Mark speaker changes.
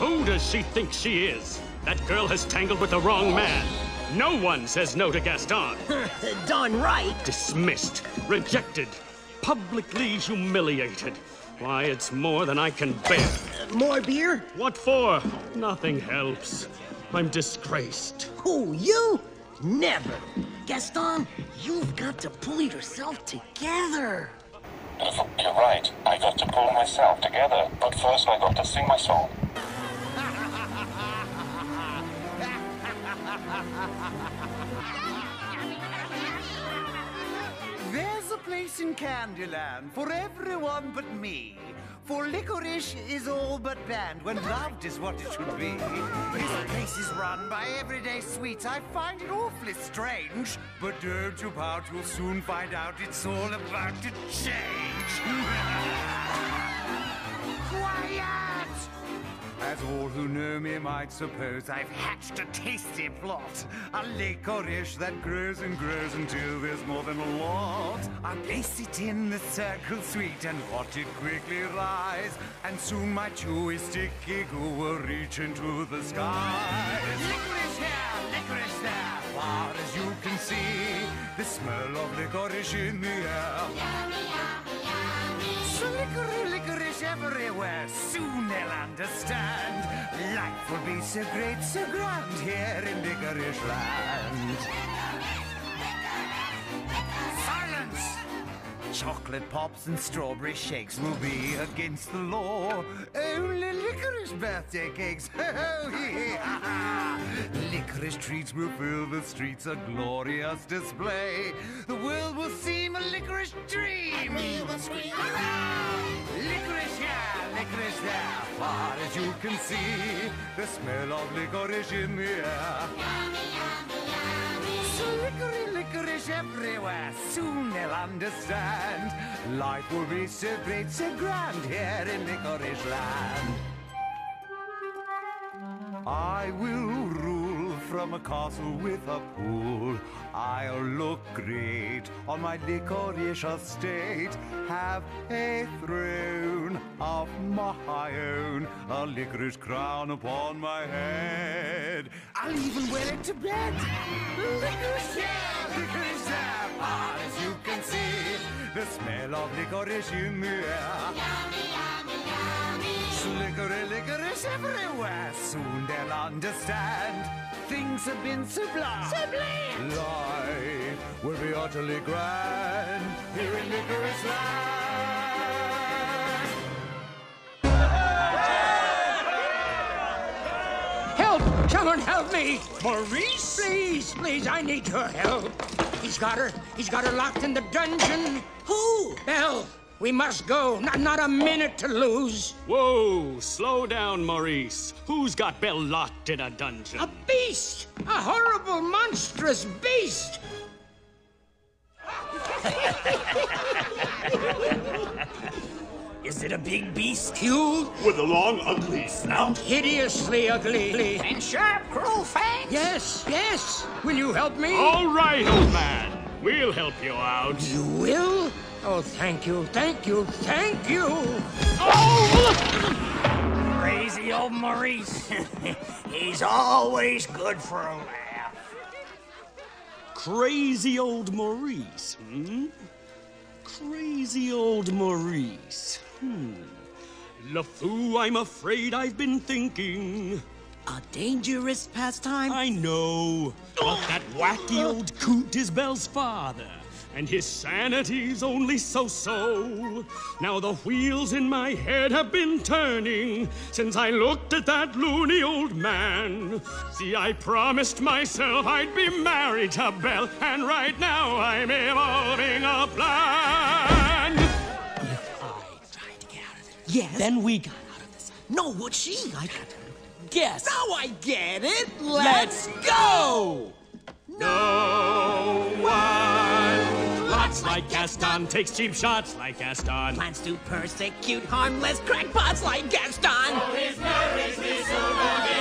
Speaker 1: Who does she think she is? That girl has tangled with the wrong man. No one says no to Gaston.
Speaker 2: Done right.
Speaker 1: Dismissed, rejected, publicly humiliated. Why, it's more than I can bear.
Speaker 2: Uh, more beer?
Speaker 1: What for? Nothing helps. I'm disgraced.
Speaker 2: Who, you? Never. Gaston, you've got to pull yourself together.
Speaker 3: You're right. I got to pull myself together. But first I got to sing my song.
Speaker 4: Place in Candyland for everyone but me. For licorice is all but banned when loved is what it should be. This place is run by everyday sweets. I find it awfully strange. But don't you pout, you'll soon find out it's all about to change. All who know me might suppose, I've hatched a tasty plot. A licorice that grows and grows until there's more than a lot. I place it in the circle sweet and watch it quickly rise. And soon my chewy sticky goo will reach into the skies. Licorice here, licorice there, far as you can see. The smell of licorice in the air. Yummy, yummy, yummy. Slickery licorice everywhere, soon they'll understand. Will be so great, so grand here in Licorice Land. Silence! Chocolate pops and strawberry shakes will be against the law. Only licorice birthday cakes. Licorice treats will fill the streets, a glorious display. The world will seem licorice there, far as you can see. The smell of licorice in the air. Slickery licorice everywhere, soon they'll understand. Life will be so great, so grand here in Licorice Land. I will rule from a castle with a pool. I'll look great on my licorice estate. Have a throne of my own, a licorice crown upon my head. I'll even wear it to bed. Licorice here, licorice there, far ah, as you can see. The smell of licorice in the air. Slickery licorice everywhere. Soon they'll understand. Things have been sublime. Sublime. Life will be utterly grand here in Licorice Land.
Speaker 5: Help! Someone help me! Maurice? Please, please, I need your help. He's got her. He's got her locked in the dungeon.
Speaker 2: Who?
Speaker 5: Belle, we must go. Not, not a minute to lose.
Speaker 1: Whoa, slow down, Maurice. Who's got Belle locked in a dungeon?
Speaker 5: A beast! A horrible, monstrous beast!
Speaker 2: Is it a big beast?
Speaker 5: Huge,
Speaker 6: With a long, ugly snout.
Speaker 5: hideously ugly.
Speaker 2: And sharp, cruel fangs?
Speaker 5: Yes, yes. Will you help me?
Speaker 1: All right, old man. We'll help you out.
Speaker 5: You will? Oh, thank you, thank you, thank you. Oh!
Speaker 2: Crazy old Maurice. He's always good for a laugh.
Speaker 1: Crazy old Maurice, hmm? Crazy old Maurice. Hmm. LeFou, I'm afraid I've been thinking.
Speaker 2: A dangerous pastime?
Speaker 1: I know. But that wacky old coot is Belle's father. And his sanity's only so-so. Now the wheels in my head have been turning since I looked at that loony old man. See, I promised myself I'd be married to Belle, and right now I'm evolving a plan.
Speaker 2: If I tried to get out of there. Yes.
Speaker 1: Then we got out of this.
Speaker 2: No, what she? I
Speaker 1: Guess.
Speaker 2: Now I get it.
Speaker 1: Let's go! No one lots like Gaston takes cheap shots like Gaston.
Speaker 2: Plans to persecute harmless crackpots like Gaston.
Speaker 5: Well, no,